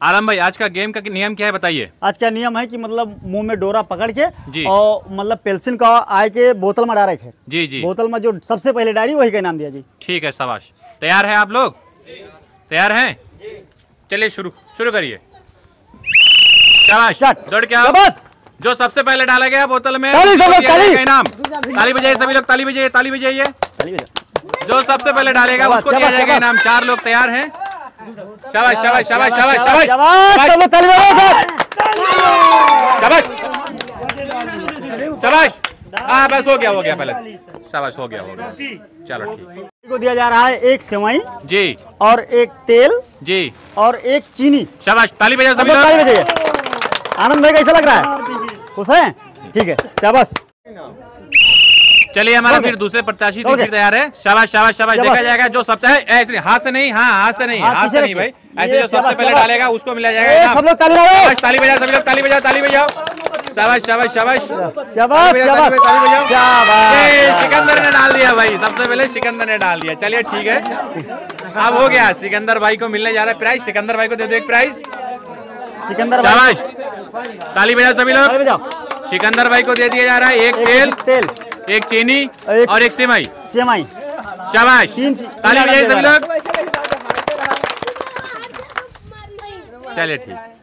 आलम भाई आज का गेम का नियम क्या है बताइए? आज का नियम है कि मतलब मुँह में डोरा पकड़ के जी। और मतलब पेल्सिन का आए के बोतल में डाले जी जी। बोतल में जो सबसे पहले डायरी वही का नाम दिया जी। ठीक है शाबाश। तैयार है आप लोग? तैयार हैं? चलिए शुरू शुरू करिए। शाबाश। दौड़ के आओ। जो सबसे पहले डाला गया बोतल में इनाम ताली। बजाइए सभी लोग ताली बजाइए ताली बजाइए। जो सबसे पहले डालेगा उसको दिया जाएगा इनाम चार लोग तैयार हैं। शाबाश शाबाश शाबाश शाबाश शाबाश शाबाश सब लोग ताली बजाओ शाबाश। शाबाश। हाँ बस हो गया हो गया पहले। शाबाश हो गया हो गया। चलो ठीक। को दिया जा रहा है एक सेवई जी। और एक तेल जी। और एक चीनी। शाबाश ताली बजाओ सभी ताली बजाइए। आनंद भाई कैसा लग रहा है। खुश है? ठीक है शाबाश। चलिए हमारा फिर दूसरे प्रत्याशी फिर तैयार है। शाबाश शाबाश शाबाश। देखा जाएगा जो सबसे ऐसे हाथ से नहीं हाँ हाथ से नहीं हाथ से नहीं भाई। ऐसे जो सबसे पहले डालेगा उसको मिला जाएगा सब लोग ताली बजाओ। ताली बजाओ सभी लोग ताली बजाओ ताली बजाओ। शाबाश शाबाश शाबाश। सिकंदर ने डाल दिया भाई सबसे पहले सिकंदर ने डाल दिया। चलिए ठीक है। अब हो गया सिकंदर भाई को मिलने जा रहा है प्राइज सिकंदर भाई को दे दो एक प्राइज सिकंदर शाबाश। ताली बजाओ सभी लोग। सिकंदर भाई को दे दिया जा रहा है एक तेल। एक तेल। एक चीनी एक- और एक सेमाई। सेमाई। शाबाश। तीन ताली बजाइए सभी लोग। चलिए ठीक।